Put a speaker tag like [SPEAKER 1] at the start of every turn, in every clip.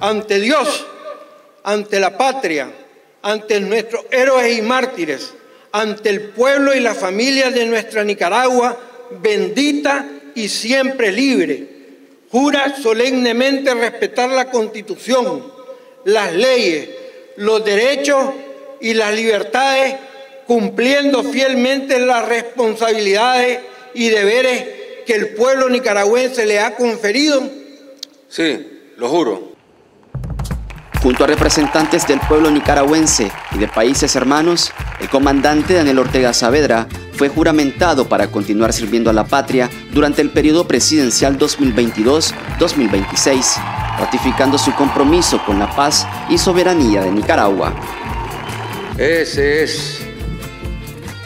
[SPEAKER 1] ante Dios, ante la patria, ante nuestros héroes y mártires, ante el pueblo y la familia de nuestra Nicaragua, bendita y siempre libre. Jura solemnemente respetar la Constitución, las leyes, los derechos y las libertades, cumpliendo fielmente las responsabilidades y deberes que el pueblo nicaragüense le ha conferido.
[SPEAKER 2] Sí, lo juro.
[SPEAKER 3] Junto a representantes del pueblo nicaragüense y de países hermanos, el comandante Daniel Ortega Saavedra fue juramentado para continuar sirviendo a la patria durante el periodo presidencial 2022-2026, ratificando su compromiso con la paz y soberanía de Nicaragua.
[SPEAKER 2] Ese es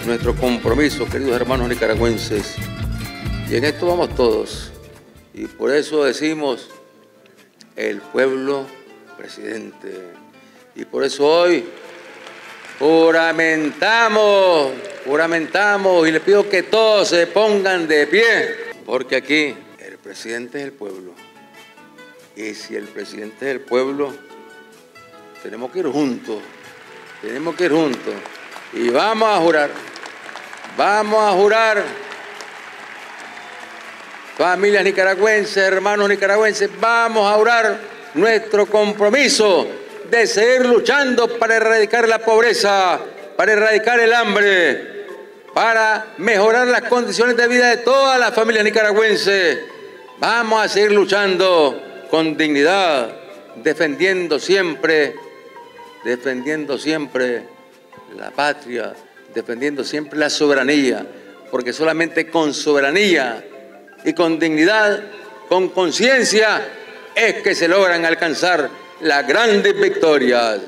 [SPEAKER 2] nuestro compromiso, queridos hermanos nicaragüenses. Y en esto vamos todos. Y por eso decimos, el pueblo presidente. Y por eso hoy juramentamos, juramentamos y le pido que todos se pongan de pie, porque aquí el presidente es el pueblo. Y si el presidente es el pueblo, tenemos que ir juntos, tenemos que ir juntos. Y vamos a jurar, vamos a jurar, familias nicaragüenses, hermanos nicaragüenses, vamos a jurar nuestro compromiso de seguir luchando para erradicar la pobreza, para erradicar el hambre, para mejorar las condiciones de vida de todas las familias nicaragüenses. Vamos a seguir luchando con dignidad, defendiendo siempre, defendiendo siempre la patria, defendiendo siempre la soberanía, porque solamente con soberanía y con dignidad, con conciencia, es que se logran alcanzar las grandes victorias.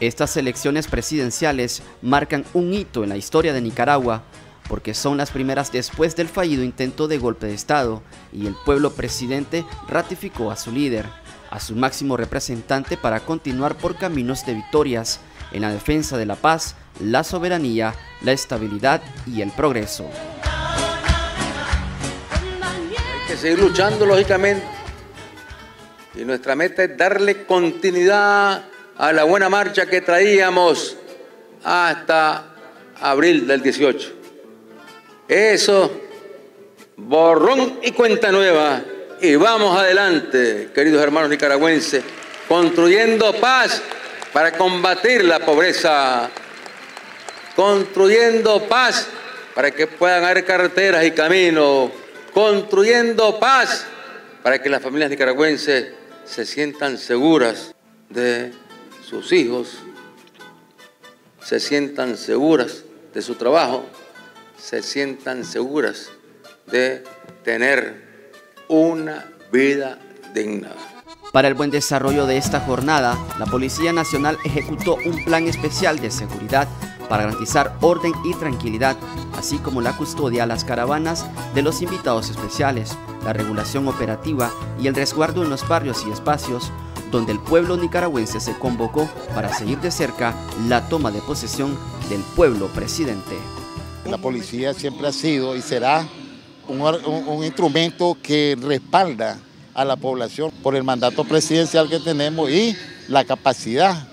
[SPEAKER 3] Estas elecciones presidenciales marcan un hito en la historia de Nicaragua porque son las primeras después del fallido intento de golpe de Estado y el pueblo presidente ratificó a su líder, a su máximo representante para continuar por caminos de victorias en la defensa de la paz, la soberanía, la estabilidad y el progreso
[SPEAKER 2] seguir luchando, lógicamente. Y nuestra meta es darle continuidad a la buena marcha que traíamos hasta abril del 18. Eso, borrón y cuenta nueva. Y vamos adelante, queridos hermanos nicaragüenses, construyendo paz para combatir la pobreza, construyendo paz para que puedan haber carreteras y caminos construyendo paz para que las familias nicaragüenses se sientan seguras de sus hijos, se sientan seguras de su trabajo, se sientan seguras de tener una vida digna.
[SPEAKER 3] Para el buen desarrollo de esta jornada, la Policía Nacional ejecutó un plan especial de seguridad para garantizar orden y tranquilidad, así como la custodia a las caravanas de los invitados especiales, la regulación operativa y el resguardo en los barrios y espacios donde el pueblo nicaragüense se convocó para seguir de cerca la toma de posesión del pueblo presidente.
[SPEAKER 4] La policía siempre ha sido y será un, instrumento que respalda a la población por el mandato presidencial que tenemos y la capacidad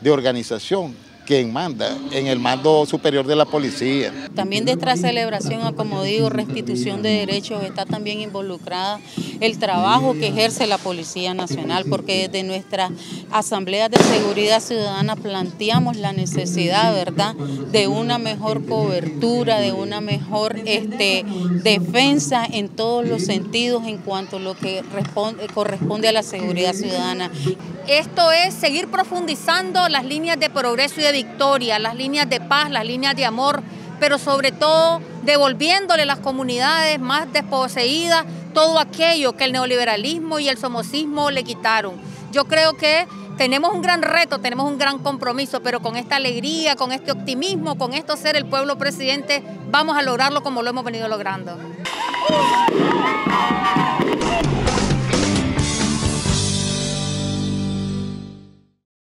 [SPEAKER 4] de organización quien manda en el mando superior de la policía.
[SPEAKER 5] También de esta celebración, como digo, restitución de derechos, está también involucrada el trabajo que ejerce la Policía Nacional, porque desde nuestra Asamblea de Seguridad Ciudadana planteamos la necesidad, ¿verdad?, de una mejor cobertura, de una mejor este, defensa en todos los sentidos en cuanto a lo que corresponde a la seguridad ciudadana.
[SPEAKER 6] Esto es seguir profundizando las líneas de progreso y de victoria, las líneas de paz, las líneas de amor, pero sobre todo devolviéndole a las comunidades más desposeídas todo aquello que el neoliberalismo y el somocismo le quitaron. Yo creo que tenemos un gran reto, tenemos un gran compromiso, pero con esta alegría, con este optimismo, con esto ser el pueblo presidente, vamos a lograrlo como lo hemos venido logrando.